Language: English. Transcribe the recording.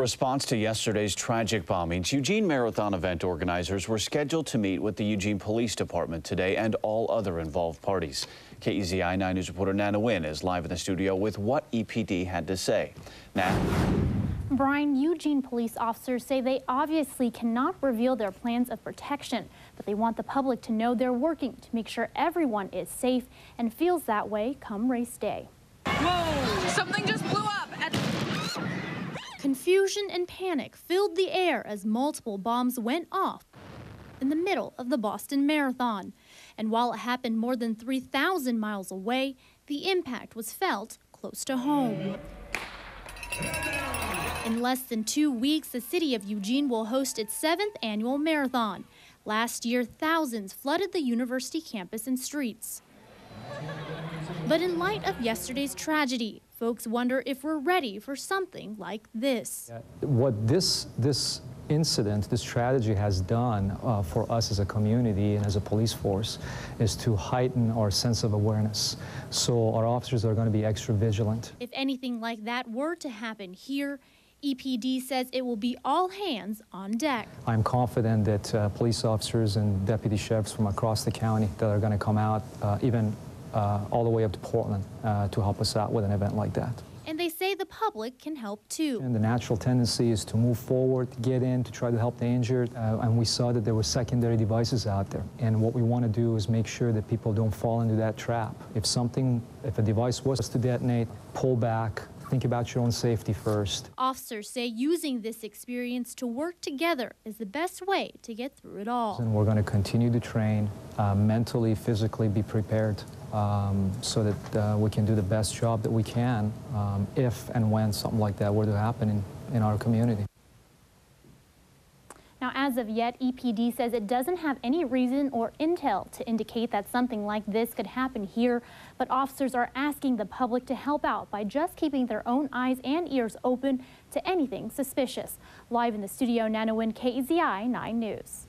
response to yesterday's tragic bombings, Eugene Marathon event organizers were scheduled to meet with the Eugene Police Department today and all other involved parties. KEZI 9 News reporter Nana Wynn is live in the studio with what EPD had to say. Nana? Brian, Eugene police officers say they obviously cannot reveal their plans of protection, but they want the public to know they're working to make sure everyone is safe and feels that way come race day. Whoa! Something just blew up at Confusion and panic filled the air as multiple bombs went off in the middle of the Boston Marathon. And while it happened more than 3,000 miles away, the impact was felt close to home. In less than two weeks, the city of Eugene will host its seventh annual marathon. Last year, thousands flooded the university campus and streets. But in light of yesterday's tragedy, folks wonder if we're ready for something like this. What this, this incident, this strategy has done uh, for us as a community and as a police force is to heighten our sense of awareness. So our officers are going to be extra vigilant. If anything like that were to happen here, EPD says it will be all hands on deck. I'm confident that uh, police officers and deputy sheriffs from across the county that are going to come out, uh, even all the way up to Portland, uh, to help us out with an event like that. And they say the public can help too. And the natural tendency is to move forward, get in, to try to help the injured. Uh, and we saw that there were secondary devices out there. And what we want to do is make sure that people don't fall into that trap. If something, if a device was to detonate, pull back, Think about your own safety first. Officers say using this experience to work together is the best way to get through it all. And we're going to continue to train, uh, mentally, physically be prepared um, so that uh, we can do the best job that we can um, if and when something like that were to happen in, in our community. Now, as of yet, EPD says it doesn't have any reason or intel to indicate that something like this could happen here, but officers are asking the public to help out by just keeping their own eyes and ears open to anything suspicious. Live in the studio, Nana Wynn, KEZI 9 News.